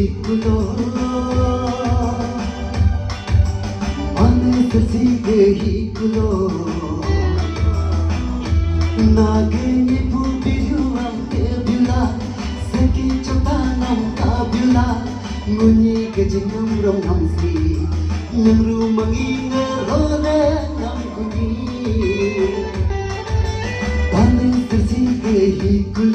हिकलो मन सीधे हिकलो नागिनी बुबियुआ बेबुला सकी चोतानम काबुला मुनि के जिनम रोम हमसी नमरु मंगी रोने नम कुनी मन सीधे हिकलो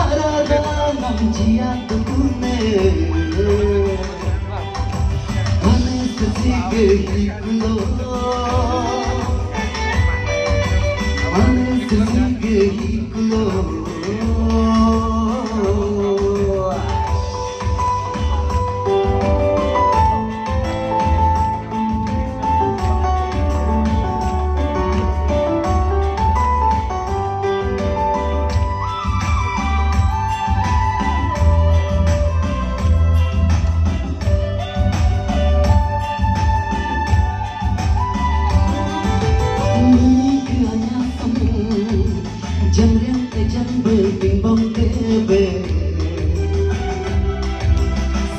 Haram haram jiya tu ne baby love. Jangan ke jambe bimbang tebe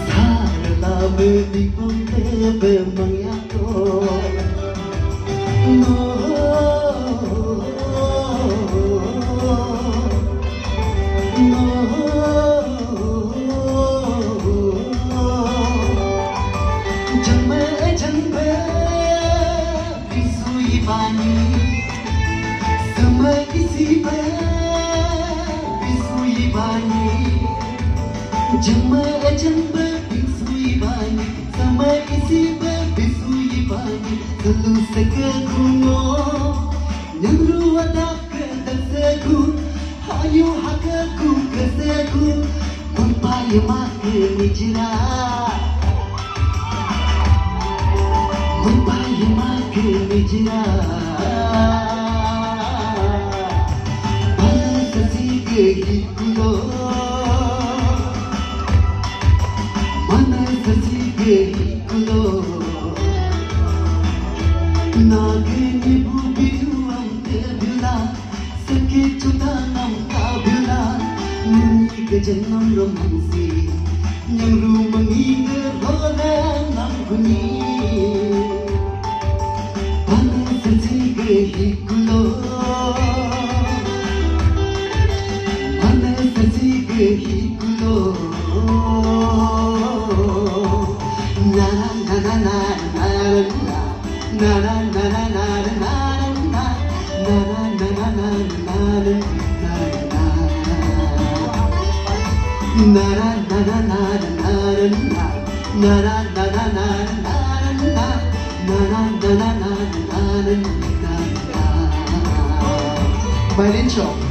Sarla be bimbang tebe mangyako No No Jangan jangan Bisui bani пойти тебе без уебаний, чем мы этим бы без уебаний, самое и себе без уебаний, Залился к окуно, не грува так к досеку, а ю хакаку к досеку, он поймал и не тира. Мы поймали, мы тирали. へ行くの眼差しへ行くの投げに首をあげるな先ちょたなんたぶなにけじゃなんロマンシ nhưng ru mà nghĩ tới đó là nằm của nhỉ anh sẽ chỉ gây hic Valencia.